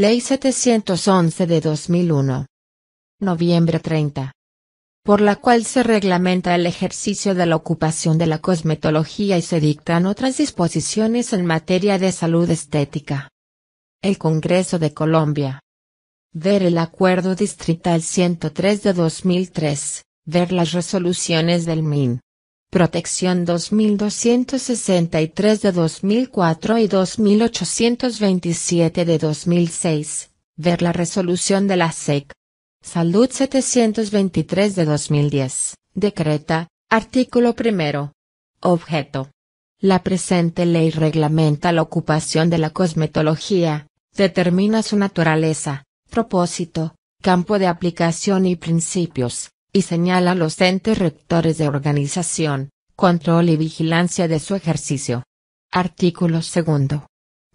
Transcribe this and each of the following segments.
Ley 711 de 2001. Noviembre 30. Por la cual se reglamenta el ejercicio de la ocupación de la cosmetología y se dictan otras disposiciones en materia de salud estética. El Congreso de Colombia. Ver el Acuerdo Distrital 103 de 2003, ver las resoluciones del MIN. Protección 2263 de 2004 y 2827 de 2006, ver la resolución de la SEC. Salud 723 de 2010, decreta, artículo primero. Objeto. La presente ley reglamenta la ocupación de la cosmetología, determina su naturaleza, propósito, campo de aplicación y principios, y señala los entes rectores de organización, control y vigilancia de su ejercicio. Artículo segundo.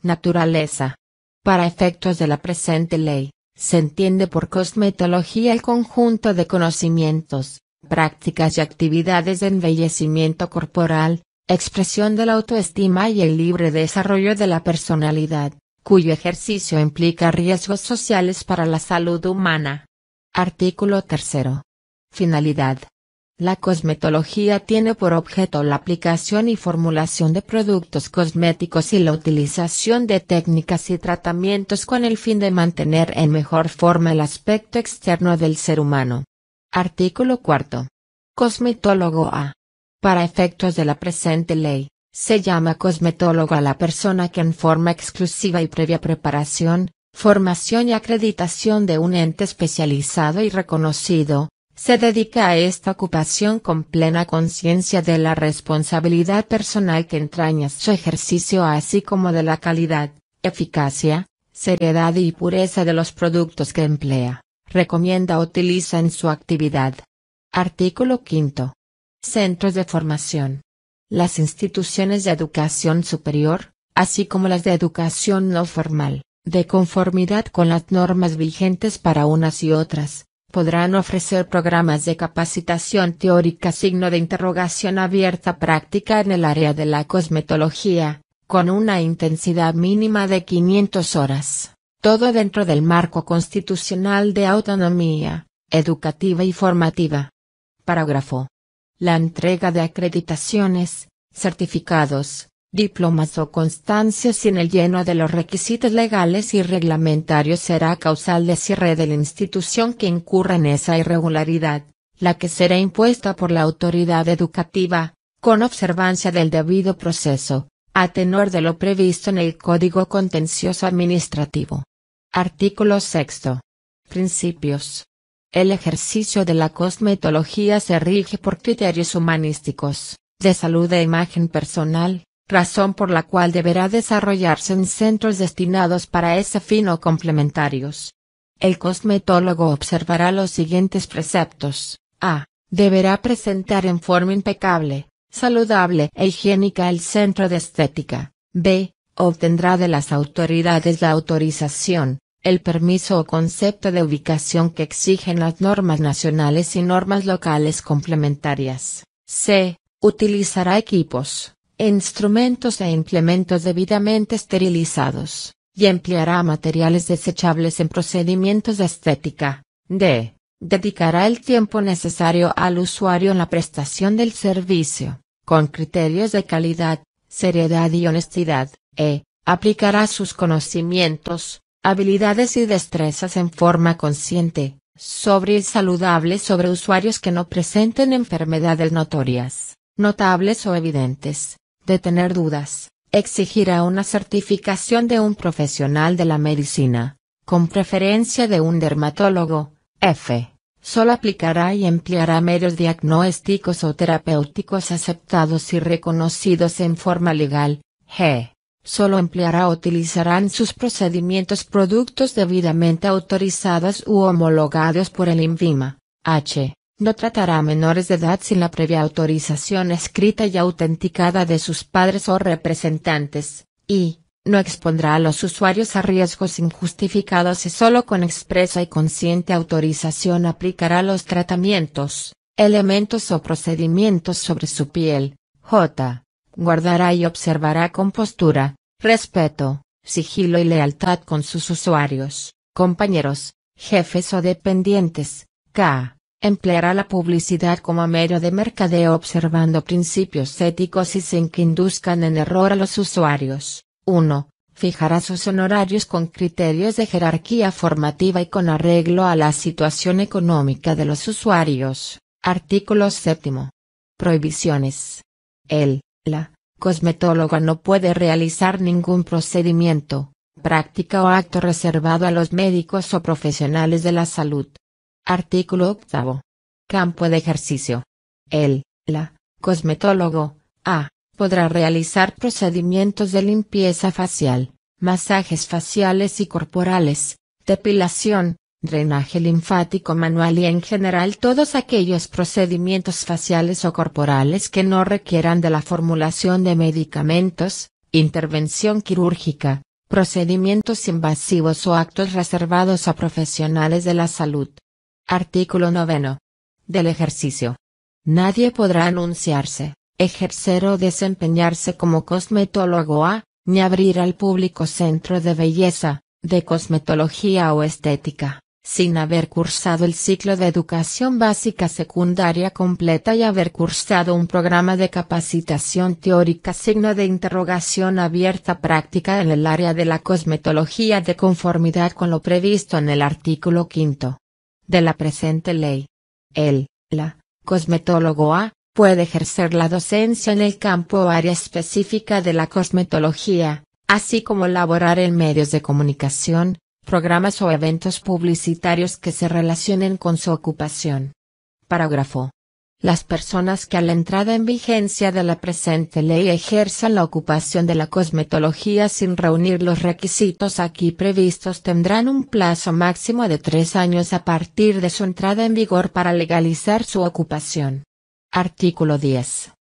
Naturaleza. Para efectos de la presente ley, se entiende por cosmetología el conjunto de conocimientos, prácticas y actividades de embellecimiento corporal, expresión de la autoestima y el libre desarrollo de la personalidad, cuyo ejercicio implica riesgos sociales para la salud humana. Artículo tercero. Finalidad. La cosmetología tiene por objeto la aplicación y formulación de productos cosméticos y la utilización de técnicas y tratamientos con el fin de mantener en mejor forma el aspecto externo del ser humano. Artículo 4. Cosmetólogo A. Para efectos de la presente ley, se llama cosmetólogo a la persona que en forma exclusiva y previa preparación, formación y acreditación de un ente especializado y reconocido, se dedica a esta ocupación con plena conciencia de la responsabilidad personal que entraña su ejercicio así como de la calidad, eficacia, seriedad y pureza de los productos que emplea, recomienda o utiliza en su actividad. Artículo 5. Centros de formación. Las instituciones de educación superior, así como las de educación no formal, de conformidad con las normas vigentes para unas y otras, podrán ofrecer programas de capacitación teórica signo de interrogación abierta práctica en el área de la cosmetología, con una intensidad mínima de 500 horas, todo dentro del marco constitucional de autonomía, educativa y formativa. Parágrafo. La entrega de acreditaciones, certificados, diplomas o constancias sin el lleno de los requisitos legales y reglamentarios será causal de cierre de la institución que incurra en esa irregularidad, la que será impuesta por la autoridad educativa, con observancia del debido proceso, a tenor de lo previsto en el Código Contencioso Administrativo. Artículo 6. Principios. El ejercicio de la cosmetología se rige por criterios humanísticos, de salud e imagen personal, razón por la cual deberá desarrollarse en centros destinados para ese fin o complementarios. El cosmetólogo observará los siguientes preceptos. A. Deberá presentar en forma impecable, saludable e higiénica el centro de estética. B. Obtendrá de las autoridades la autorización, el permiso o concepto de ubicación que exigen las normas nacionales y normas locales complementarias. C. Utilizará equipos, instrumentos e implementos debidamente esterilizados, y empleará materiales desechables en procedimientos de estética. D. Dedicará el tiempo necesario al usuario en la prestación del servicio, con criterios de calidad, seriedad y honestidad. E. Aplicará sus conocimientos, habilidades y destrezas en forma consciente, sobre y saludable sobre usuarios que no presenten enfermedades notorias, notables o evidentes, de tener dudas, exigirá una certificación de un profesional de la medicina, con preferencia de un dermatólogo, F. Solo aplicará y empleará medios diagnósticos o terapéuticos aceptados y reconocidos en forma legal, G. Solo empleará o utilizará en sus procedimientos productos debidamente autorizados u homologados por el INVIMA, H. No tratará a menores de edad sin la previa autorización escrita y autenticada de sus padres o representantes, y, no expondrá a los usuarios a riesgos injustificados y solo con expresa y consciente autorización aplicará los tratamientos, elementos o procedimientos sobre su piel. J. Guardará y observará con postura, respeto, sigilo y lealtad con sus usuarios, compañeros, jefes o dependientes. K. Empleará la publicidad como medio de mercadeo observando principios éticos y sin que induzcan en error a los usuarios. 1. Fijará sus honorarios con criterios de jerarquía formativa y con arreglo a la situación económica de los usuarios. Artículo 7. Prohibiciones. El, la, cosmetóloga no puede realizar ningún procedimiento, práctica o acto reservado a los médicos o profesionales de la salud. Artículo 8. Campo de ejercicio. El, la, cosmetólogo, A, podrá realizar procedimientos de limpieza facial, masajes faciales y corporales, depilación, drenaje linfático manual y en general todos aquellos procedimientos faciales o corporales que no requieran de la formulación de medicamentos, intervención quirúrgica, procedimientos invasivos o actos reservados a profesionales de la salud. Artículo 9. Del ejercicio. Nadie podrá anunciarse, ejercer o desempeñarse como cosmetólogo A, ni abrir al público centro de belleza, de cosmetología o estética sin haber cursado el ciclo de educación básica secundaria completa y haber cursado un programa de capacitación teórica signo de interrogación abierta práctica en el área de la cosmetología de conformidad con lo previsto en el artículo 5 de la presente ley. El, la, cosmetólogo A, puede ejercer la docencia en el campo o área específica de la cosmetología, así como laborar en medios de comunicación, programas o eventos publicitarios que se relacionen con su ocupación. Parágrafo. Las personas que a la entrada en vigencia de la presente ley ejerzan la ocupación de la cosmetología sin reunir los requisitos aquí previstos tendrán un plazo máximo de tres años a partir de su entrada en vigor para legalizar su ocupación. Artículo 10.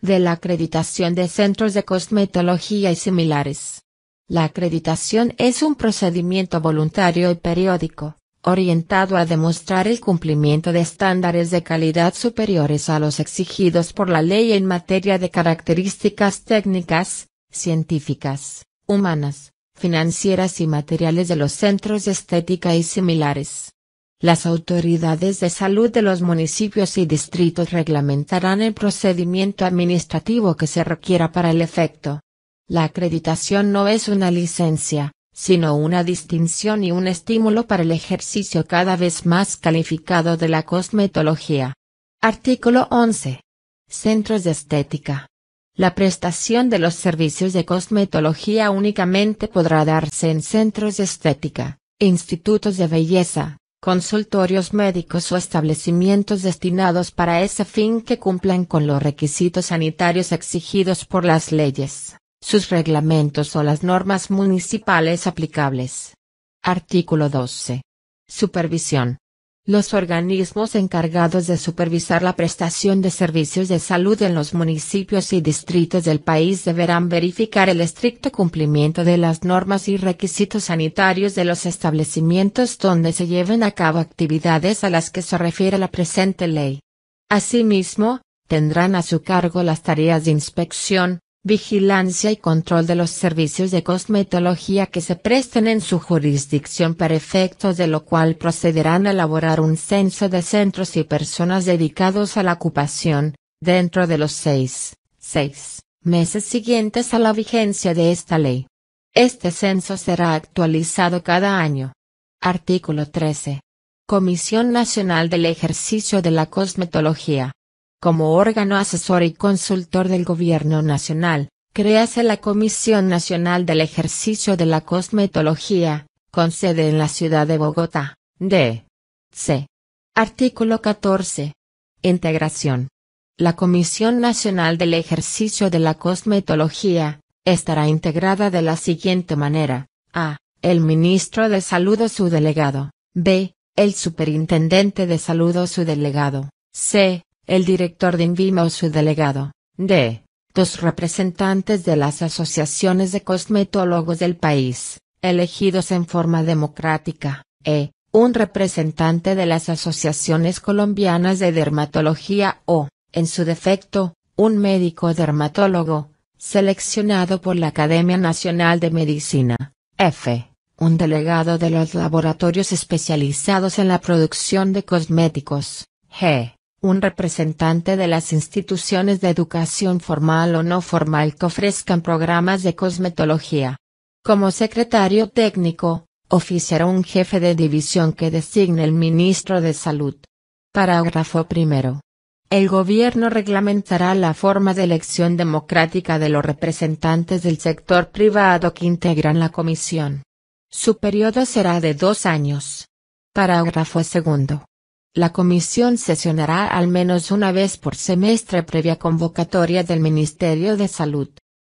De la acreditación de centros de cosmetología y similares. La acreditación es un procedimiento voluntario y periódico, orientado a demostrar el cumplimiento de estándares de calidad superiores a los exigidos por la ley en materia de características técnicas, científicas, humanas, financieras y materiales de los centros de estética y similares. Las autoridades de salud de los municipios y distritos reglamentarán el procedimiento administrativo que se requiera para el efecto. La acreditación no es una licencia, sino una distinción y un estímulo para el ejercicio cada vez más calificado de la cosmetología. Artículo 11. Centros de estética. La prestación de los servicios de cosmetología únicamente podrá darse en centros de estética, institutos de belleza, consultorios médicos o establecimientos destinados para ese fin que cumplan con los requisitos sanitarios exigidos por las leyes sus reglamentos o las normas municipales aplicables. Artículo 12. Supervisión. Los organismos encargados de supervisar la prestación de servicios de salud en los municipios y distritos del país deberán verificar el estricto cumplimiento de las normas y requisitos sanitarios de los establecimientos donde se lleven a cabo actividades a las que se refiere la presente ley. Asimismo, tendrán a su cargo las tareas de inspección, vigilancia y control de los servicios de cosmetología que se presten en su jurisdicción para efectos de lo cual procederán a elaborar un censo de centros y personas dedicados a la ocupación, dentro de los seis, seis meses siguientes a la vigencia de esta ley. Este censo será actualizado cada año. Artículo 13. Comisión Nacional del Ejercicio de la Cosmetología. Como órgano asesor y consultor del Gobierno Nacional, créase la Comisión Nacional del Ejercicio de la Cosmetología, con sede en la ciudad de Bogotá. D. C. Artículo 14. Integración. La Comisión Nacional del Ejercicio de la Cosmetología, estará integrada de la siguiente manera. A. El Ministro de Salud o su delegado. B. El Superintendente de Salud o su delegado. C el director de INVIMA o su delegado, d. Dos representantes de las asociaciones de cosmetólogos del país, elegidos en forma democrática, e. Un representante de las asociaciones colombianas de dermatología o, en su defecto, un médico dermatólogo, seleccionado por la Academia Nacional de Medicina. F. Un delegado de los laboratorios especializados en la producción de cosméticos. G. Un representante de las instituciones de educación formal o no formal que ofrezcan programas de cosmetología. Como secretario técnico, oficiará un jefe de división que designe el ministro de Salud. Parágrafo primero. El gobierno reglamentará la forma de elección democrática de los representantes del sector privado que integran la comisión. Su periodo será de dos años. Parágrafo segundo. La comisión sesionará al menos una vez por semestre previa convocatoria del Ministerio de Salud.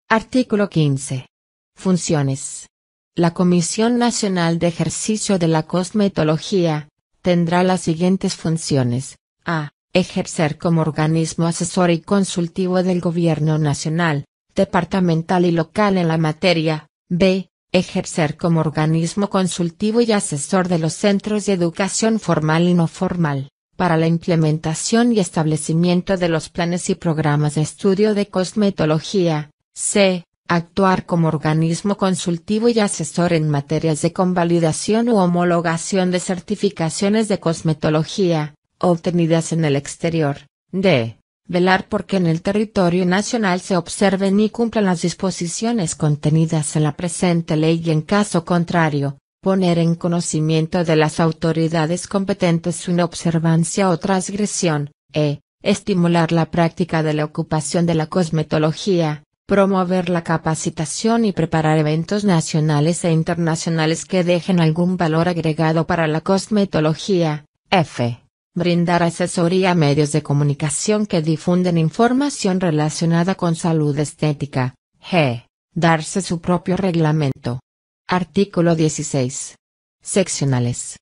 Artículo 15. Funciones. La Comisión Nacional de Ejercicio de la Cosmetología, tendrá las siguientes funciones. A ejercer como organismo asesor y consultivo del Gobierno nacional, departamental y local en la materia, b. Ejercer como organismo consultivo y asesor de los centros de educación formal y no formal, para la implementación y establecimiento de los planes y programas de estudio de cosmetología, c. Actuar como organismo consultivo y asesor en materias de convalidación u homologación de certificaciones de cosmetología, obtenidas en el exterior. D. Velar porque en el territorio nacional se observen y cumplan las disposiciones contenidas en la presente ley y en caso contrario, poner en conocimiento de las autoridades competentes su inobservancia o transgresión. E. Estimular la práctica de la ocupación de la cosmetología, promover la capacitación y preparar eventos nacionales e internacionales que dejen algún valor agregado para la cosmetología. F. Brindar asesoría a medios de comunicación que difunden información relacionada con salud estética. G. Darse su propio reglamento. Artículo 16. Seccionales.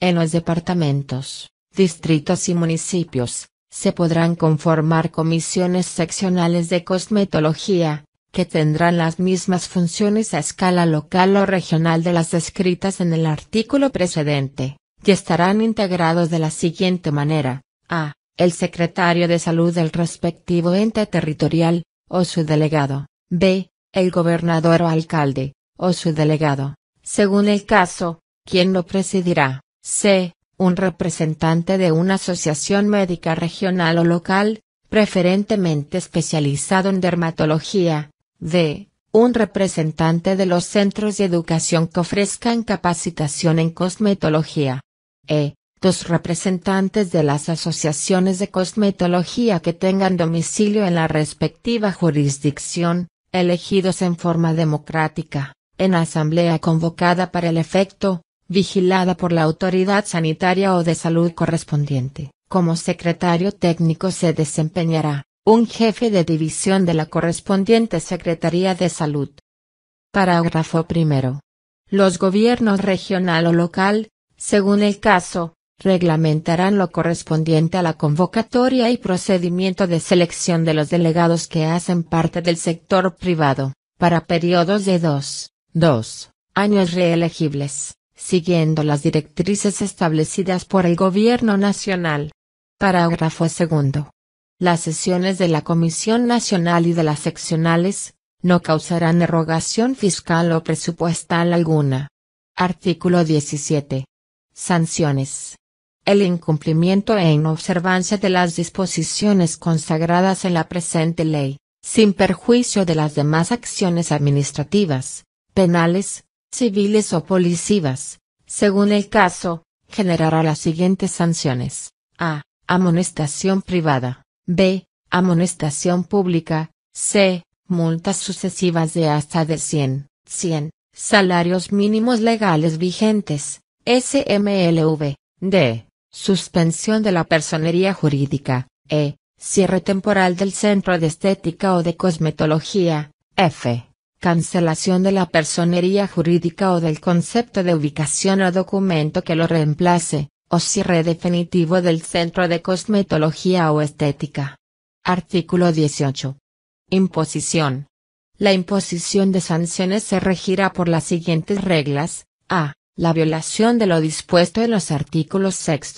En los departamentos, distritos y municipios, se podrán conformar comisiones seccionales de cosmetología, que tendrán las mismas funciones a escala local o regional de las descritas en el artículo precedente y estarán integrados de la siguiente manera. A. El secretario de salud del respectivo ente territorial, o su delegado. B. El gobernador o alcalde, o su delegado. Según el caso, quien lo presidirá. C. Un representante de una asociación médica regional o local, preferentemente especializado en dermatología. D. Un representante de los centros de educación que ofrezcan capacitación en cosmetología e. Dos representantes de las asociaciones de cosmetología que tengan domicilio en la respectiva jurisdicción, elegidos en forma democrática, en asamblea convocada para el efecto, vigilada por la autoridad sanitaria o de salud correspondiente. Como secretario técnico se desempeñará, un jefe de división de la correspondiente Secretaría de Salud. Parágrafo primero. Los gobiernos regional o local, según el caso, reglamentarán lo correspondiente a la convocatoria y procedimiento de selección de los delegados que hacen parte del sector privado, para periodos de dos, dos años reelegibles, siguiendo las directrices establecidas por el Gobierno Nacional. Parágrafo segundo. Las sesiones de la Comisión Nacional y de las seccionales, no causarán erogación fiscal o presupuestal alguna. Artículo 17. Sanciones. El incumplimiento e inobservancia de las disposiciones consagradas en la presente ley, sin perjuicio de las demás acciones administrativas, penales, civiles o policivas, según el caso, generará las siguientes sanciones. A. Amonestación privada. B. Amonestación pública. C. Multas sucesivas de hasta de 100, 100 salarios mínimos legales vigentes, SMLV, D. Suspensión de la personería jurídica, E. Cierre temporal del centro de estética o de cosmetología, F. Cancelación de la personería jurídica o del concepto de ubicación o documento que lo reemplace, o cierre definitivo del centro de cosmetología o estética. Artículo 18. Imposición. La imposición de sanciones se regirá por las siguientes reglas. A. La violación de lo dispuesto en los artículos 6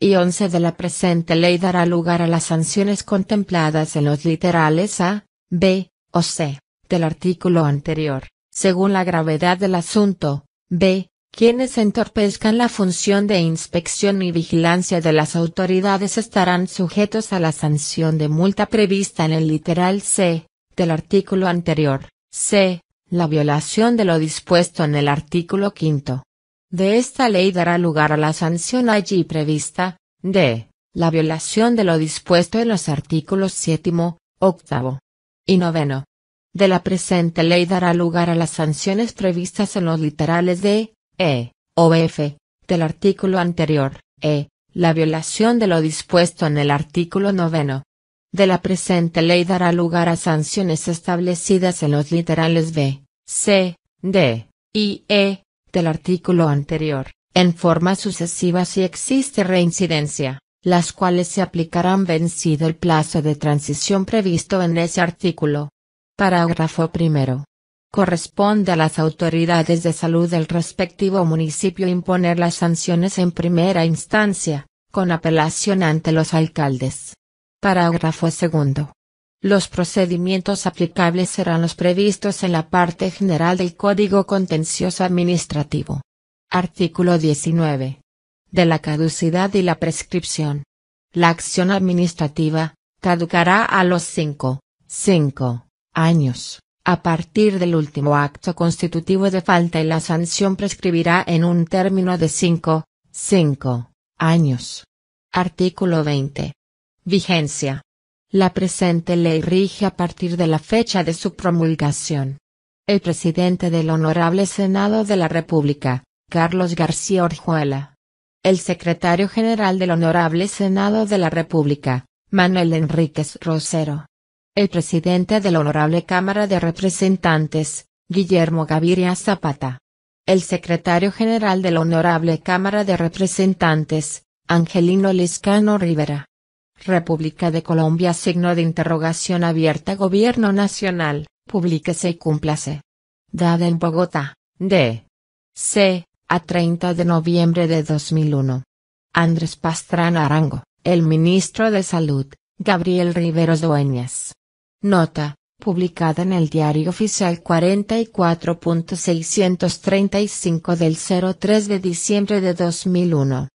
y 11 de la presente ley dará lugar a las sanciones contempladas en los literales A, B, o C, del artículo anterior, según la gravedad del asunto, b. Quienes entorpezcan la función de inspección y vigilancia de las autoridades estarán sujetos a la sanción de multa prevista en el literal c. del artículo anterior. c. La violación de lo dispuesto en el artículo quinto. De esta ley dará lugar a la sanción allí prevista. d. La violación de lo dispuesto en los artículos séptimo, octavo y noveno. De la presente ley dará lugar a las sanciones previstas en los literales de e, o F, del artículo anterior, e, la violación de lo dispuesto en el artículo noveno. De la presente ley dará lugar a sanciones establecidas en los literales B, C, D, y E, del artículo anterior, en forma sucesiva si existe reincidencia, las cuales se aplicarán vencido el plazo de transición previsto en ese artículo. Parágrafo primero corresponde a las autoridades de salud del respectivo municipio imponer las sanciones en primera instancia, con apelación ante los alcaldes. Parágrafo segundo. Los procedimientos aplicables serán los previstos en la parte general del Código Contencioso Administrativo. Artículo 19. De la caducidad y la prescripción. La acción administrativa, caducará a los 5, 5 años a partir del último acto constitutivo de falta y la sanción prescribirá en un término de 5, 5 años. Artículo 20. Vigencia. La presente ley rige a partir de la fecha de su promulgación. El presidente del Honorable Senado de la República, Carlos García Orjuela. El secretario general del Honorable Senado de la República, Manuel Enríquez Rosero el presidente de la Honorable Cámara de Representantes, Guillermo Gaviria Zapata. El secretario general de la Honorable Cámara de Representantes, Angelino Liscano Rivera. República de Colombia signo de interrogación abierta Gobierno Nacional, publíquese y cúmplase. Dada en Bogotá, D. C. A 30 de noviembre de 2001. Andrés Pastrana Arango, el ministro de Salud, Gabriel Riveros Dueñas. Nota, publicada en el Diario Oficial 44.635 del 03 de diciembre de 2001.